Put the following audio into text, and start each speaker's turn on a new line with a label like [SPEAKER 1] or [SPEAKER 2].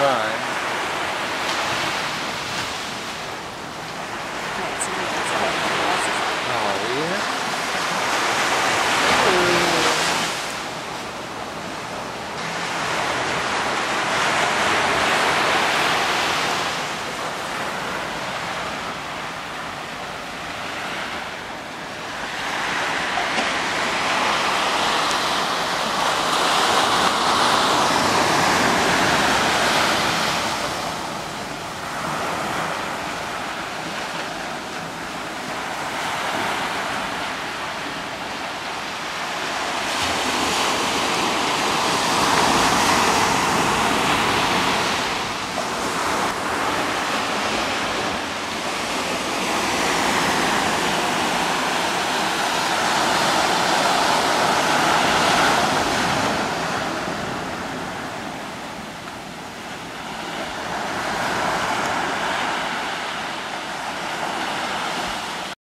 [SPEAKER 1] dry.